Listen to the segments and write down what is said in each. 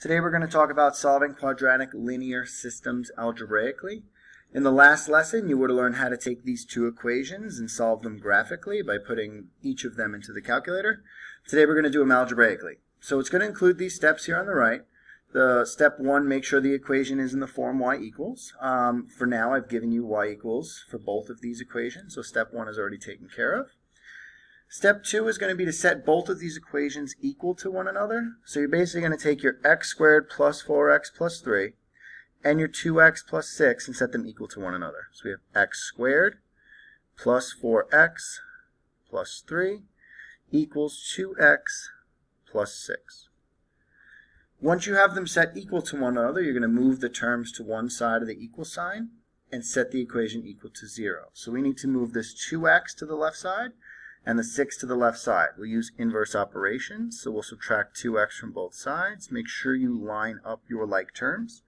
Today we're going to talk about solving quadratic linear systems algebraically. In the last lesson, you would have learned how to take these two equations and solve them graphically by putting each of them into the calculator. Today we're going to do them algebraically. So it's going to include these steps here on the right. The step one, make sure the equation is in the form y equals. Um, for now, I've given you y equals for both of these equations, so step one is already taken care of. Step two is going to be to set both of these equations equal to one another. So you're basically going to take your x squared plus 4x plus 3 and your 2x plus 6 and set them equal to one another. So we have x squared plus 4x plus 3 equals 2x plus 6. Once you have them set equal to one another, you're going to move the terms to one side of the equal sign and set the equation equal to 0. So we need to move this 2x to the left side and the 6 to the left side. We'll use inverse operations, so we'll subtract 2x from both sides. Make sure you line up your like terms.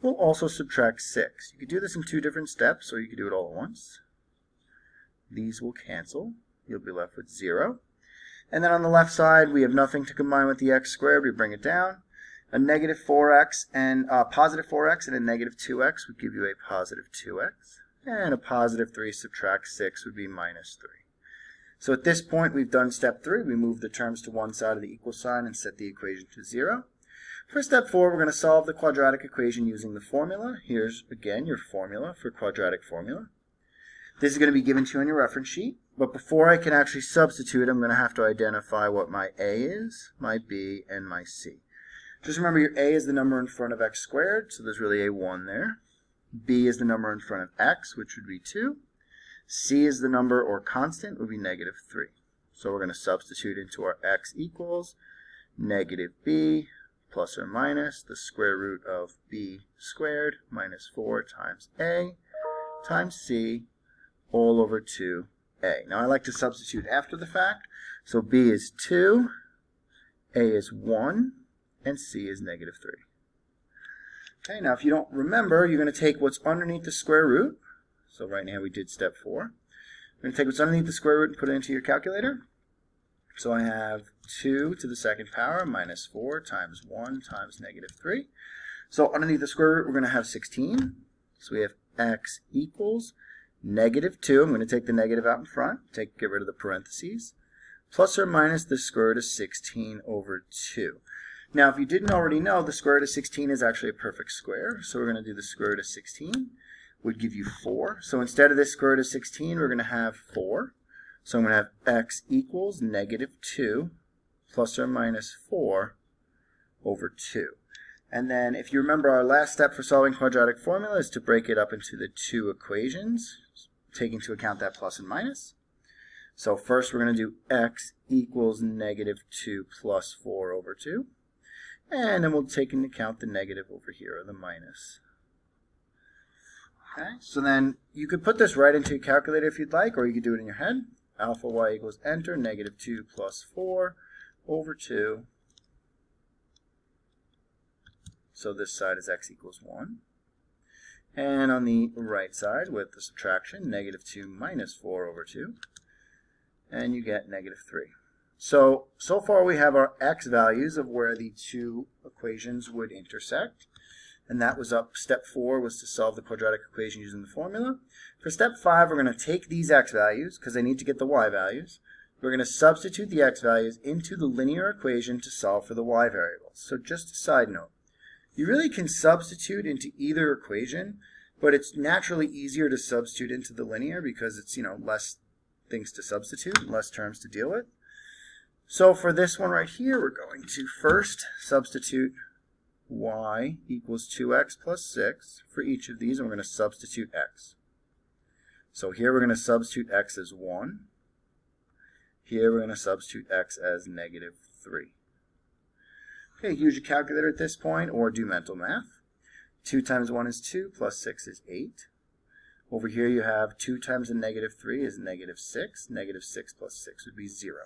We'll also subtract 6. You could do this in two different steps, or you could do it all at once. These will cancel. You'll be left with 0. And then on the left side, we have nothing to combine with the x squared. We bring it down. A negative 4x and a uh, positive 4x and a negative 2x would give you a positive 2x. And a positive 3 subtract 6 would be minus 3. So at this point, we've done step three. We move the terms to one side of the equal sign and set the equation to zero. For step four, we're going to solve the quadratic equation using the formula. Here's, again, your formula for quadratic formula. This is going to be given to you on your reference sheet. But before I can actually substitute, I'm going to have to identify what my a is, my b, and my c. Just remember your a is the number in front of x squared, so there's really a 1 there. b is the number in front of x, which would be 2. C is the number or constant would be negative 3. So we're going to substitute into our x equals negative b plus or minus the square root of b squared minus 4 times a times c all over 2a. Now I like to substitute after the fact. So b is 2, a is 1, and c is negative 3. Okay, now if you don't remember, you're going to take what's underneath the square root, so right now we did step four. I'm going to take what's underneath the square root and put it into your calculator. So I have 2 to the second power minus 4 times 1 times negative 3. So underneath the square root, we're going to have 16. So we have x equals negative 2. I'm going to take the negative out in front, take get rid of the parentheses, plus or minus the square root of 16 over 2. Now, if you didn't already know, the square root of 16 is actually a perfect square. So we're going to do the square root of 16 would give you 4. So instead of this square root of 16, we're going to have 4. So I'm going to have x equals negative 2 plus or minus 4 over 2. And then if you remember our last step for solving quadratic formula is to break it up into the two equations, taking into account that plus and minus. So first we're going to do x equals negative 2 plus 4 over 2. And then we'll take into account the negative over here, or the minus. Okay, so then you could put this right into your calculator if you'd like, or you could do it in your head. Alpha y equals enter, negative 2 plus 4 over 2. So this side is x equals 1. And on the right side, with the subtraction, negative 2 minus 4 over 2. And you get negative 3. So, so far we have our x values of where the two equations would intersect and that was up. Step four was to solve the quadratic equation using the formula. For step five, we're going to take these x values, because I need to get the y values. We're going to substitute the x values into the linear equation to solve for the y variables. So just a side note, you really can substitute into either equation, but it's naturally easier to substitute into the linear because it's, you know, less things to substitute, less terms to deal with. So for this one right here, we're going to first substitute y equals 2x plus 6 for each of these, and we're going to substitute x. So here we're going to substitute x as 1. Here we're going to substitute x as negative 3. Okay, use your calculator at this point, or do mental math. 2 times 1 is 2, plus 6 is 8. Over here you have 2 times a negative 3 is negative 6. Negative 6 plus 6 would be 0.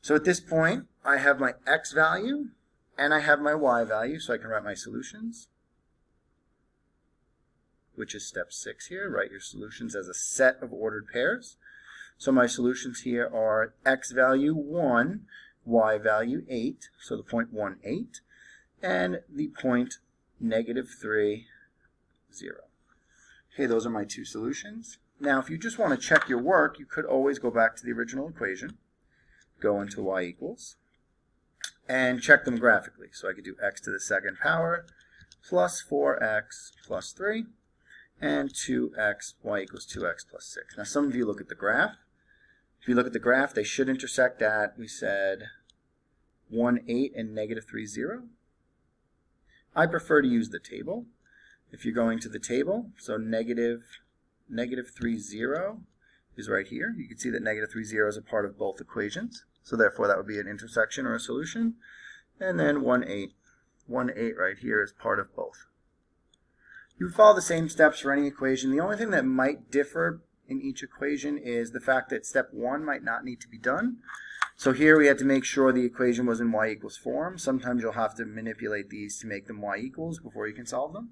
So at this point, I have my x value, and I have my y value, so I can write my solutions, which is step 6 here. Write your solutions as a set of ordered pairs. So my solutions here are x value 1, y value 8, so the point 1, 8. and the point negative 3, 0. Okay, those are my two solutions. Now, if you just want to check your work, you could always go back to the original equation, go into y equals, and check them graphically. So I could do x to the second power plus 4x plus 3, and 2x, y equals 2x plus 6. Now, some of you look at the graph. If you look at the graph, they should intersect at, we said, 1, 8 and negative 3, 0. I prefer to use the table. If you're going to the table, so negative, negative 3, 0 is right here. You can see that negative 3, 0 is a part of both equations. So therefore, that would be an intersection or a solution. And then 1, 8. 1, 8 right here is part of both. You would follow the same steps for any equation. The only thing that might differ in each equation is the fact that step 1 might not need to be done. So here we had to make sure the equation was in y equals form. Sometimes you'll have to manipulate these to make them y equals before you can solve them.